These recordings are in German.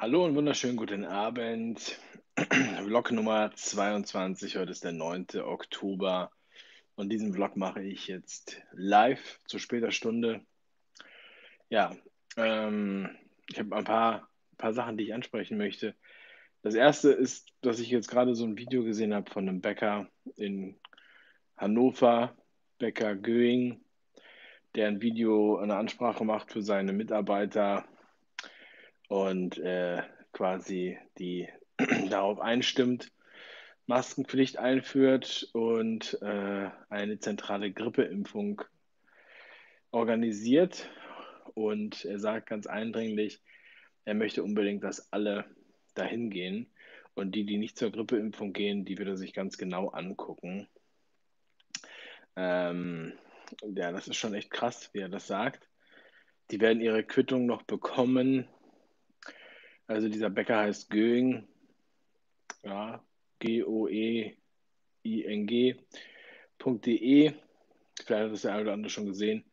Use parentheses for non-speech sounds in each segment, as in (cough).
Hallo und wunderschönen guten Abend. (clears throat) Vlog Nummer 22. Heute ist der 9. Oktober. Und diesen Vlog mache ich jetzt live zu später Stunde. Ja, ähm, ich habe ein paar, paar Sachen, die ich ansprechen möchte. Das erste ist, dass ich jetzt gerade so ein Video gesehen habe von einem Bäcker in Hannover, Bäcker Göing, der ein Video, eine Ansprache macht für seine Mitarbeiter und äh, quasi die (clears throat) darauf einstimmt, Maskenpflicht einführt und äh, eine zentrale Grippeimpfung organisiert. Und er sagt ganz eindringlich, er möchte unbedingt, dass alle dahin gehen. Und die, die nicht zur Grippeimpfung gehen, die wird er sich ganz genau angucken. Ähm, ja, das ist schon echt krass, wie er das sagt. Die werden ihre Quittung noch bekommen, also dieser Bäcker heißt Göing, ja, G-O-E-I-N-G.de. Vielleicht hat das der eine oder andere schon gesehen.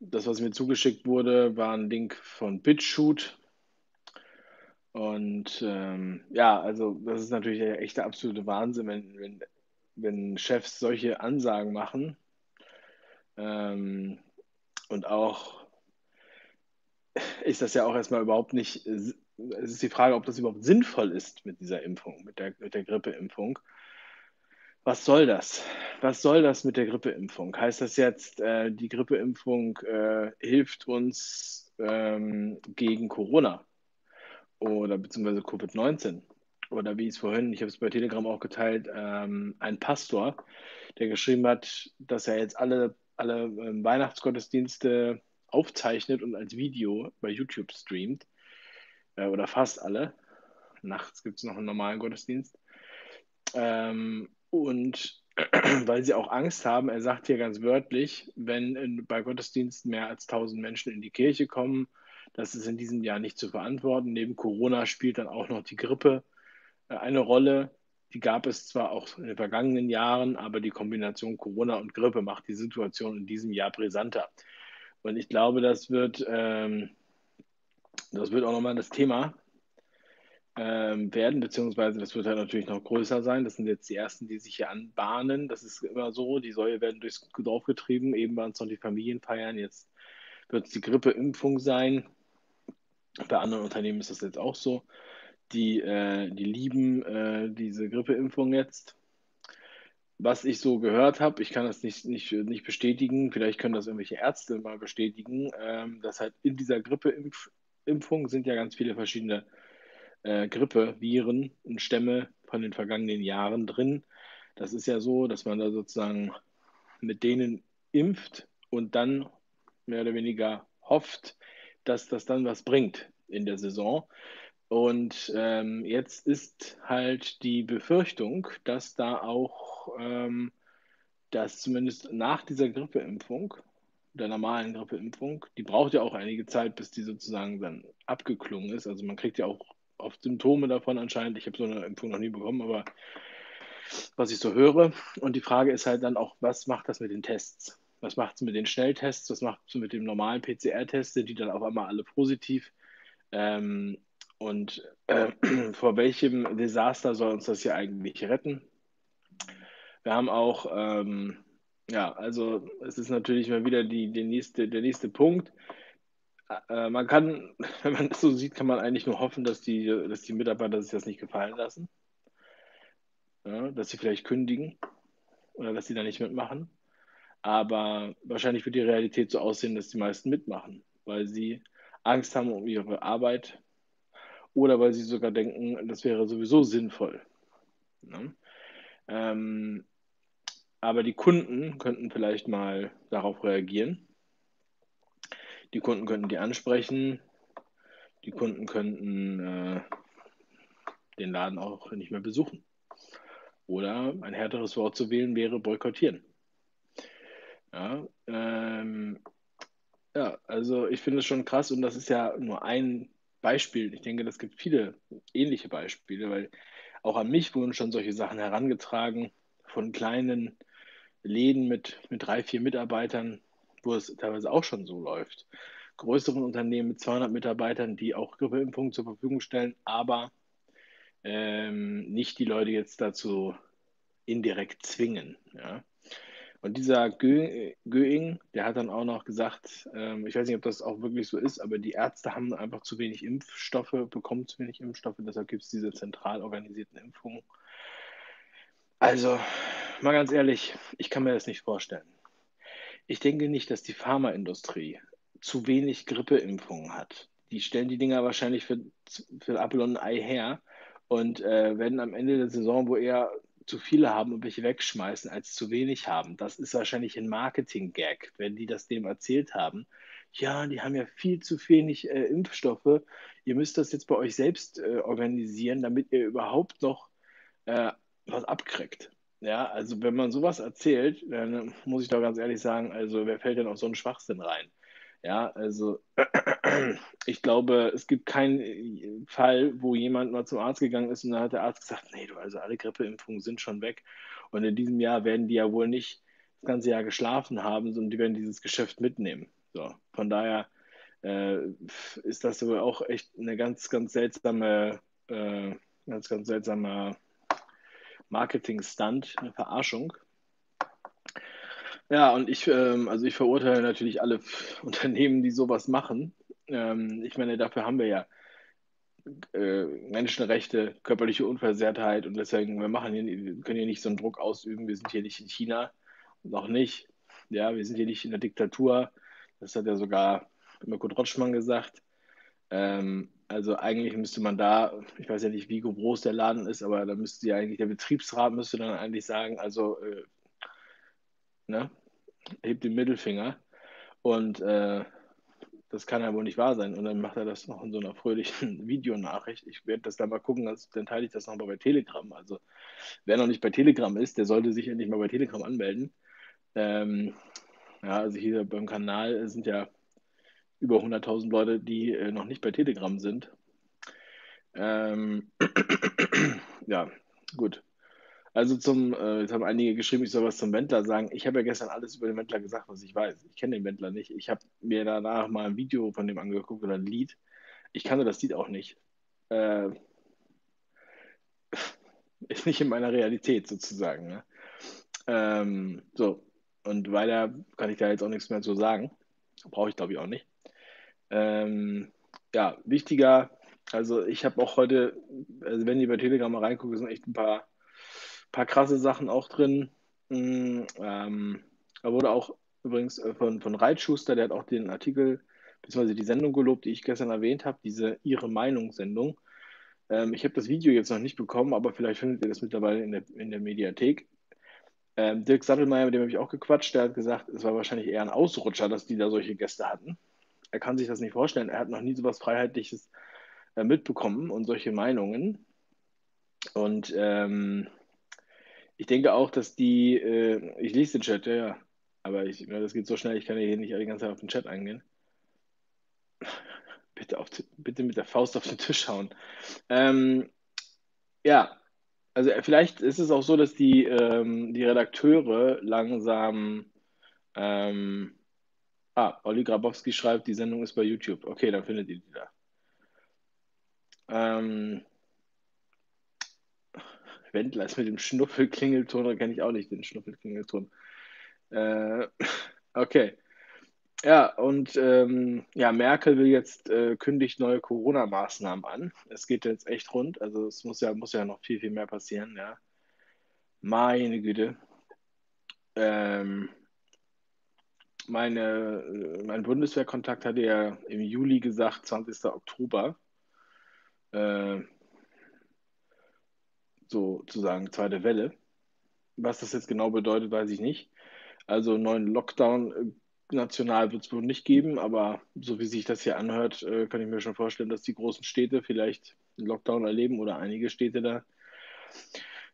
Das, was mir zugeschickt wurde, war ein Link von BitShoot. Und ähm, ja, also das ist natürlich der echte absolute Wahnsinn, wenn, wenn, wenn Chefs solche Ansagen machen. Ähm, und auch ist das ja auch erstmal überhaupt nicht es ist die Frage, ob das überhaupt sinnvoll ist mit dieser Impfung, mit der, mit der Grippeimpfung. Was soll das? Was soll das mit der Grippeimpfung? Heißt das jetzt, äh, die Grippeimpfung äh, hilft uns ähm, gegen Corona oder beziehungsweise Covid-19? Oder wie es vorhin, ich habe es bei Telegram auch geteilt, ähm, ein Pastor, der geschrieben hat, dass er jetzt alle, alle ähm, Weihnachtsgottesdienste aufzeichnet und als Video bei YouTube streamt äh, oder fast alle. Nachts gibt es noch einen normalen Gottesdienst. Ähm, und (clears throat) weil sie auch Angst haben, er sagt hier ganz wörtlich, wenn in, bei Gottesdiensten mehr als 1000 Menschen in die Kirche kommen, das ist in diesem Jahr nicht zu verantworten. Neben Corona spielt dann auch noch die Grippe äh, eine Rolle. Die gab es zwar auch in den vergangenen Jahren, aber die Kombination Corona und Grippe macht die Situation in diesem Jahr brisanter. Und ich glaube, das wird ähm, das wird auch nochmal das Thema ähm, werden, beziehungsweise das wird halt natürlich noch größer sein. Das sind jetzt die ersten, die sich hier anbahnen. Das ist immer so. Die Säue werden durchs Dorf getrieben. Eben waren es noch die Familienfeiern. Jetzt wird es die Grippeimpfung sein. Bei anderen Unternehmen ist das jetzt auch so. Die, äh, die lieben äh, diese Grippeimpfung jetzt. Was ich so gehört habe, ich kann das nicht, nicht, nicht bestätigen, vielleicht können das irgendwelche Ärzte mal bestätigen, ähm, dass halt in dieser Grippeimpfung Impfung sind ja ganz viele verschiedene äh, Grippe, Viren und Stämme von den vergangenen Jahren drin. Das ist ja so, dass man da sozusagen mit denen impft und dann mehr oder weniger hofft, dass das dann was bringt in der Saison. Und ähm, jetzt ist halt die Befürchtung, dass da auch, ähm, dass zumindest nach dieser Grippeimpfung der normalen Grippeimpfung. Die braucht ja auch einige Zeit, bis die sozusagen dann abgeklungen ist. Also man kriegt ja auch oft Symptome davon anscheinend. Ich habe so eine Impfung noch nie bekommen, aber was ich so höre. Und die Frage ist halt dann auch, was macht das mit den Tests? Was macht es mit den Schnelltests? Was macht es mit dem normalen PCR-Test? Sind die dann auf einmal alle positiv? Ähm, und äh, (clears throat) vor welchem Desaster soll uns das hier eigentlich retten? Wir haben auch ähm, ja, also es ist natürlich mal wieder die, die nächste, der nächste Punkt. Äh, man kann, (laughs) wenn man das so sieht, kann man eigentlich nur hoffen, dass die, dass die Mitarbeiter sich das nicht gefallen lassen. Ja, dass sie vielleicht kündigen oder dass sie da nicht mitmachen. Aber wahrscheinlich wird die Realität so aussehen, dass die meisten mitmachen, weil sie Angst haben um ihre Arbeit oder weil sie sogar denken, das wäre sowieso sinnvoll. Ja? Ähm, aber die Kunden könnten vielleicht mal darauf reagieren. Die Kunden könnten die ansprechen. Die Kunden könnten äh, den Laden auch nicht mehr besuchen. Oder ein härteres Wort zu wählen wäre boykottieren. Ja, ähm, ja, also ich finde es schon krass und das ist ja nur ein Beispiel. Ich denke, es gibt viele ähnliche Beispiele, weil auch an mich wurden schon solche Sachen herangetragen von kleinen Läden mit, mit drei, vier Mitarbeitern, wo es teilweise auch schon so läuft. größeren Unternehmen mit 200 Mitarbeitern, die auch Grippeimpfungen zur Verfügung stellen, aber ähm, nicht die Leute jetzt dazu indirekt zwingen. Ja. Und dieser Göing, der hat dann auch noch gesagt, ähm, ich weiß nicht, ob das auch wirklich so ist, aber die Ärzte haben einfach zu wenig Impfstoffe, bekommen zu wenig Impfstoffe, deshalb gibt es diese zentral organisierten Impfungen. Also, mal ganz ehrlich, ich kann mir das nicht vorstellen. Ich denke nicht, dass die Pharmaindustrie zu wenig Grippeimpfungen hat. Die stellen die Dinger wahrscheinlich für, für Apfel und Ei her und äh, werden am Ende der Saison, wo eher zu viele haben und welche wegschmeißen, als zu wenig haben. Das ist wahrscheinlich ein Marketing-Gag, wenn die das dem erzählt haben. Ja, die haben ja viel zu wenig äh, Impfstoffe. Ihr müsst das jetzt bei euch selbst äh, organisieren, damit ihr überhaupt noch äh, was abkriegt. Ja, also wenn man sowas erzählt, dann muss ich doch ganz ehrlich sagen, also wer fällt denn auf so einen Schwachsinn rein? Ja, also (clears throat) ich glaube, es gibt keinen Fall, wo jemand mal zum Arzt gegangen ist und dann hat der Arzt gesagt, nee, du, also alle Grippeimpfungen sind schon weg. Und in diesem Jahr werden die ja wohl nicht das ganze Jahr geschlafen haben, sondern die werden dieses Geschäft mitnehmen. So, von daher äh, ist das wohl auch echt eine ganz, ganz seltsame, äh, ganz, ganz seltsamer Marketing-Stunt, eine Verarschung. Ja, und ich, ähm, also ich verurteile natürlich alle (laughs) Unternehmen, die sowas machen. Ähm, ich meine, dafür haben wir ja äh, Menschenrechte, körperliche Unversehrtheit und deswegen, wir machen hier, wir können hier nicht so einen Druck ausüben. Wir sind hier nicht in China, noch nicht. Ja, wir sind hier nicht in der Diktatur. Das hat ja sogar Mirko Rotschmann gesagt. Ähm, also eigentlich müsste man da, ich weiß ja nicht, wie groß der Laden ist, aber da müsste ja eigentlich der Betriebsrat müsste dann eigentlich sagen, also äh, ne, hebt den Mittelfinger und äh, das kann ja wohl nicht wahr sein. Und dann macht er das noch in so einer fröhlichen (laughs) Videonachricht. Ich werde das da mal gucken, also, dann teile ich das nochmal bei Telegram. Also wer noch nicht bei Telegram ist, der sollte sich endlich mal bei Telegram anmelden. Ähm, ja, also hier beim Kanal sind ja über 100.000 Leute, die äh, noch nicht bei Telegram sind. Ähm, (clears throat) ja, gut. Also zum, äh, jetzt haben einige geschrieben, ich soll was zum Wendler sagen. Ich habe ja gestern alles über den Wendler gesagt, was ich weiß. Ich kenne den Wendler nicht. Ich habe mir danach mal ein Video von dem angeguckt oder ein Lied. Ich kannte das Lied auch nicht. Äh, (laughs) ist nicht in meiner Realität sozusagen. Ne? Ähm, so, und weiter kann ich da jetzt auch nichts mehr zu sagen. Brauche ich glaube ich auch nicht. Ähm, ja, wichtiger, also ich habe auch heute, also wenn ihr bei Telegram mal reinguckt, sind echt ein paar paar krasse Sachen auch drin. Mm, ähm, da wurde auch übrigens äh, von, von Reitschuster, der hat auch den Artikel bzw. die Sendung gelobt, die ich gestern erwähnt habe, diese Ihre Meinung-Sendung. Ähm, ich habe das Video jetzt noch nicht bekommen, aber vielleicht findet ihr das mittlerweile in der, in der Mediathek. Ähm, Dirk Sattelmeier, mit dem habe ich auch gequatscht, der hat gesagt, es war wahrscheinlich eher ein Ausrutscher, dass die da solche Gäste hatten. Er kann sich das nicht vorstellen. Er hat noch nie so was Freiheitliches äh, mitbekommen und solche Meinungen. Und ähm, ich denke auch, dass die, äh, ich lese den Chat, ja, ja, aber ich, ja, das geht so schnell, ich kann ja hier nicht die ganze Zeit auf den Chat eingehen. (laughs) bitte, auf, bitte mit der Faust auf den Tisch hauen. Ähm, ja, also äh, vielleicht ist es auch so, dass die, ähm, die Redakteure langsam. Ähm, ah, Olli Grabowski schreibt, die Sendung ist bei YouTube. Okay, dann findet ihr die da. Ähm, Wendler ist mit dem Schnuffelklingelton, da kenne ich auch nicht den Schnuffelklingelton. Äh, (laughs) okay. Ja, und ähm, ja, Merkel will jetzt äh, kündigt neue Corona-Maßnahmen an. Es geht jetzt echt rund, also es muss ja, muss ja noch viel, viel mehr passieren, ja. Meine Güte. Ähm, meine, mein Bundeswehrkontakt hatte ja im Juli gesagt, 20. Oktober. Äh, sozusagen zweite Welle. Was das jetzt genau bedeutet, weiß ich nicht. Also neuen Lockdown äh, national wird es wohl nicht geben, aber so wie sich das hier anhört, äh, kann ich mir schon vorstellen, dass die großen Städte vielleicht einen Lockdown erleben oder einige Städte da.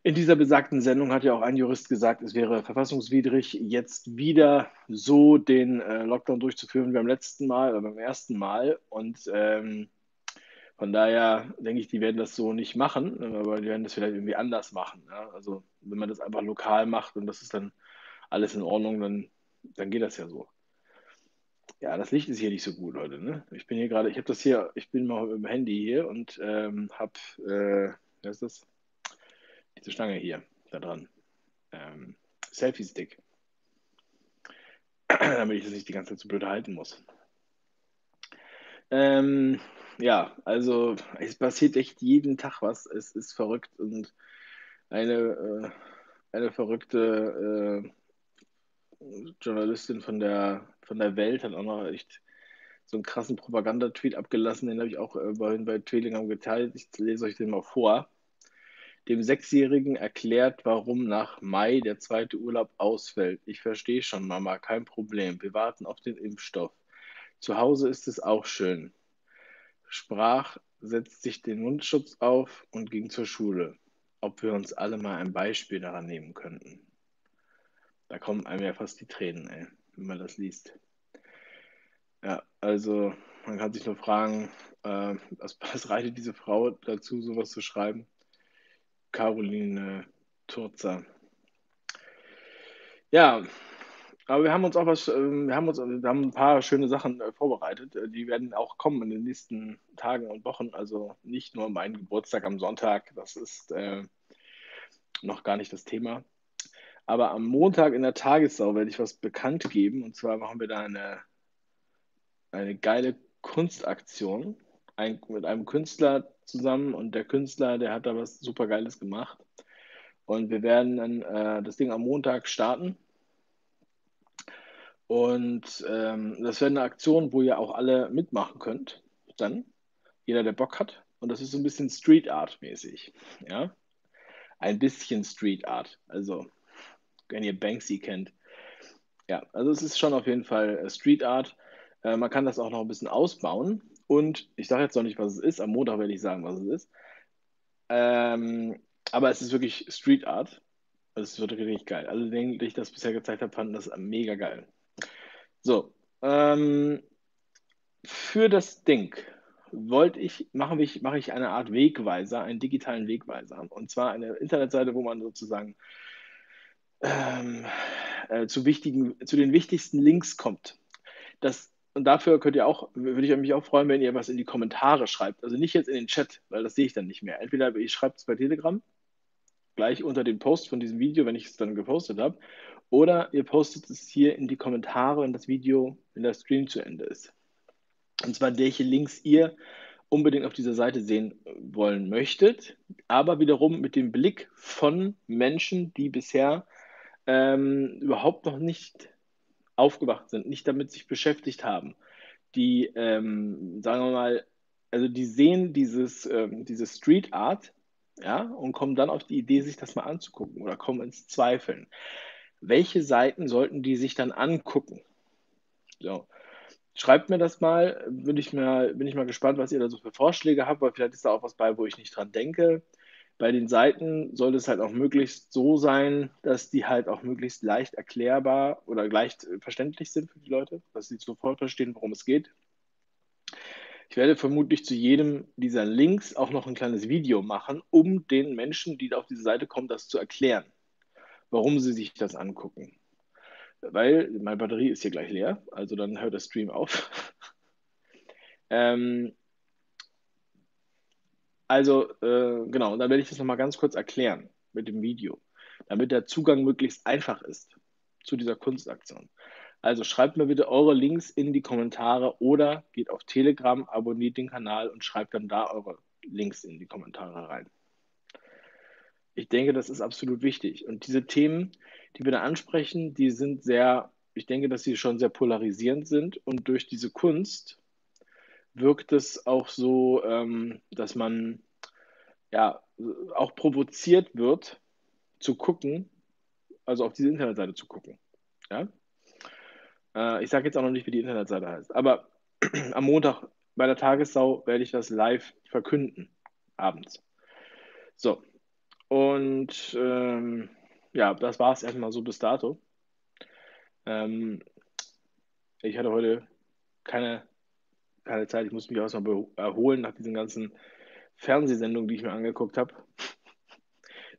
In dieser besagten Sendung hat ja auch ein Jurist gesagt, es wäre verfassungswidrig, jetzt wieder so den äh, Lockdown durchzuführen wie beim letzten Mal oder beim ersten Mal. Und ähm, von daher denke ich, die werden das so nicht machen, aber die werden das vielleicht irgendwie anders machen. Ja? Also wenn man das einfach lokal macht und das ist dann alles in Ordnung, dann, dann geht das ja so. Ja, das Licht ist hier nicht so gut, Leute. Ne? Ich bin hier gerade, ich habe das hier, ich bin mal mit dem Handy hier und ähm, habe, äh, was ist das? Diese Stange hier, da dran. Ähm, Selfie-Stick. (clears throat) Damit ich das nicht die ganze Zeit so blöd halten muss. Ähm, ja, also es passiert echt jeden Tag was. Es ist verrückt und eine, äh, eine verrückte äh, Journalistin von der, von der Welt hat auch noch echt so einen krassen Propagandatweet abgelassen. Den habe ich auch äh, bei, bei Twillingham geteilt. Ich lese euch den mal vor. Dem Sechsjährigen erklärt, warum nach Mai der zweite Urlaub ausfällt. Ich verstehe schon, Mama, kein Problem. Wir warten auf den Impfstoff. Zu Hause ist es auch schön. Sprach, setzt sich den Mundschutz auf und ging zur Schule. Ob wir uns alle mal ein Beispiel daran nehmen könnten. Da kommen einem ja fast die Tränen, ey, wenn man das liest. Ja, also man kann sich nur fragen, äh, was, was reitet diese Frau dazu, sowas zu schreiben? Caroline Turzer. Ja, aber wir haben uns auch was, ähm, wir haben uns, wir haben ein paar schöne Sachen äh, vorbereitet. Äh, die werden auch kommen in den nächsten Tagen und Wochen. Also nicht nur mein Geburtstag am Sonntag, das ist äh, noch gar nicht das Thema. Aber am Montag in der Tagessau werde ich was bekannt geben. Und zwar machen wir da eine, eine geile Kunstaktion ein, mit einem Künstler zusammen. Und der Künstler, der hat da was super Geiles gemacht. Und wir werden dann äh, das Ding am Montag starten. Und ähm, das wäre eine Aktion, wo ihr auch alle mitmachen könnt. Dann, jeder, der Bock hat. Und das ist so ein bisschen Street Art mäßig. Ja, ein bisschen Street Art. Also, wenn ihr Banksy kennt. Ja, also es ist schon auf jeden Fall äh, Street Art. Äh, man kann das auch noch ein bisschen ausbauen. Und ich sage jetzt noch nicht, was es ist. Am Montag werde ich sagen, was es ist. Ähm, aber es ist wirklich Street Art. Das wird richtig geil. Alle, die ich das bisher gezeigt habe, fanden das mega geil. So, ähm, für das Ding wollte ich, mache ich, mache ich eine Art Wegweiser, einen digitalen Wegweiser. Und zwar eine Internetseite, wo man sozusagen ähm, äh, zu, wichtigen, zu den wichtigsten Links kommt. Das, und dafür könnt ihr auch, würde ich mich auch freuen, wenn ihr was in die Kommentare schreibt. Also nicht jetzt in den Chat, weil das sehe ich dann nicht mehr. Entweder ihr schreibt es bei Telegram, gleich unter dem Post von diesem Video, wenn ich es dann gepostet habe, oder ihr postet es hier in die Kommentare, wenn das Video, wenn der Stream zu Ende ist. Und zwar welche Links ihr unbedingt auf dieser Seite sehen wollen möchtet, aber wiederum mit dem Blick von Menschen, die bisher ähm, überhaupt noch nicht aufgewacht sind, nicht damit sich beschäftigt haben, die, ähm, sagen wir mal, also die sehen dieses, ähm, diese Street Art, ja, und kommen dann auf die Idee, sich das mal anzugucken oder kommen ins Zweifeln welche Seiten sollten die sich dann angucken? So. Schreibt mir das mal, bin ich, mal, bin ich mal gespannt, was ihr da so für Vorschläge habt, weil vielleicht ist da auch was bei, wo ich nicht dran denke. Bei den Seiten sollte es halt auch möglichst so sein, dass die halt auch möglichst leicht erklärbar oder leicht verständlich sind für die Leute, dass sie sofort verstehen, worum es geht. Ich werde vermutlich zu jedem dieser Links auch noch ein kleines Video machen, um den Menschen, die auf diese Seite kommen, das zu erklären warum sie sich das angucken. Weil meine Batterie ist hier gleich leer, also dann hört der Stream auf. (laughs) ähm, also, äh, genau, und dann werde ich das nochmal ganz kurz erklären mit dem Video, damit der Zugang möglichst einfach ist zu dieser Kunstaktion. Also schreibt mir bitte eure Links in die Kommentare oder geht auf Telegram, abonniert den Kanal und schreibt dann da eure Links in die Kommentare rein. Ich denke, das ist absolut wichtig. Und diese Themen, die wir da ansprechen, die sind sehr, ich denke, dass sie schon sehr polarisierend sind. Und durch diese Kunst wirkt es auch so, ähm, dass man ja auch provoziert wird, zu gucken, also auf diese Internetseite zu gucken. Ja? Äh, ich sage jetzt auch noch nicht, wie die Internetseite heißt, aber (clears throat) am Montag bei der Tagessau werde ich das live verkünden, abends. So, und ähm, ja, das war es erstmal so bis dato. Ähm, ich hatte heute keine, keine Zeit, ich muss mich erstmal erholen nach diesen ganzen Fernsehsendungen, die ich mir angeguckt habe.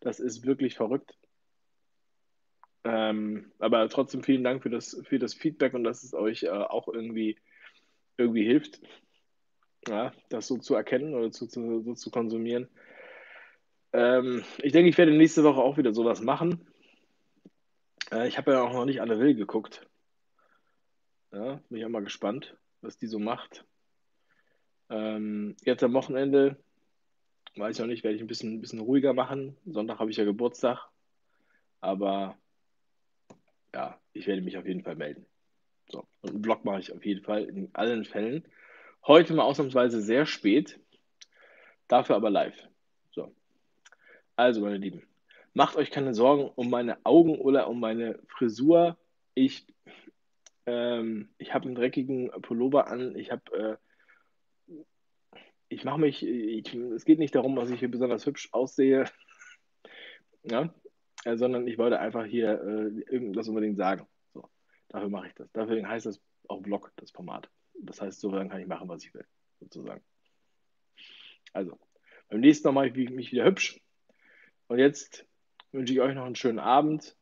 Das ist wirklich verrückt. Ähm, aber trotzdem vielen Dank für das, für das Feedback und dass es euch äh, auch irgendwie, irgendwie hilft, ja, das so zu erkennen oder zu, zu, so zu konsumieren. Ähm, ich denke, ich werde nächste Woche auch wieder sowas machen. Äh, ich habe ja auch noch nicht Anne Will geguckt. Ja, bin ich auch mal gespannt, was die so macht. Ähm, jetzt am Wochenende, weiß ich noch nicht, werde ich ein bisschen, ein bisschen ruhiger machen. Sonntag habe ich ja Geburtstag. Aber ja, ich werde mich auf jeden Fall melden. So, und einen Vlog mache ich auf jeden Fall in allen Fällen. Heute mal ausnahmsweise sehr spät, dafür aber live. So. Also, meine Lieben, macht euch keine Sorgen um meine Augen oder um meine Frisur. Ich, ähm, ich habe einen dreckigen Pullover an. Ich habe, äh, ich mache mich, ich, es geht nicht darum, dass ich hier besonders hübsch aussehe, (laughs) ja, äh, sondern ich wollte einfach hier äh, irgendwas unbedingt sagen. So, dafür mache ich das. Dafür heißt das auch Vlog, das Format. Das heißt, so kann ich machen, was ich will, sozusagen. Also, beim nächsten Mal mache ich mich wieder hübsch. Und jetzt wünsche ich euch noch einen schönen Abend.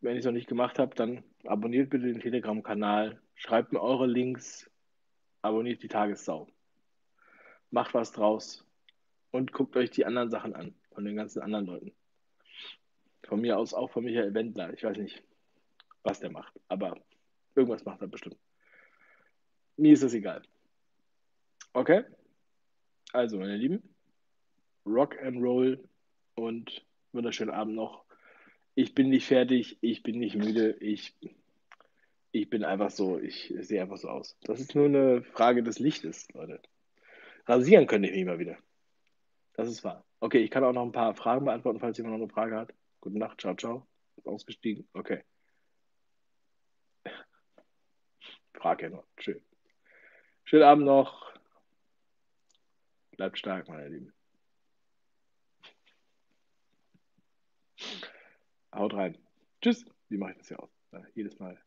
Wenn ich es noch nicht gemacht habe, dann abonniert bitte den Telegram-Kanal, schreibt mir eure Links, abonniert die Tagessau. Macht was draus und guckt euch die anderen Sachen an von den ganzen anderen Leuten. Von mir aus auch von Michael Wendler. Ich weiß nicht, was der macht, aber irgendwas macht er bestimmt. Mir ist das egal. Okay? Also, meine Lieben, Rock and Roll und wunderschönen Abend noch. Ich bin nicht fertig, ich bin nicht müde, ich, ich bin einfach so, ich sehe einfach so aus. Das ist nur eine Frage des Lichtes, Leute. Rasieren könnte ich mich mal wieder. Das ist wahr. Okay, ich kann auch noch ein paar Fragen beantworten, falls jemand noch eine Frage hat. Gute Nacht, ciao, ciao. Ausgestiegen. Okay. (laughs) Frage noch. Schön. Schönen Abend noch. Bleibt stark, meine Lieben. Haut rein. Tschüss. Wie mache ich das hier aus? Ja, jedes Mal.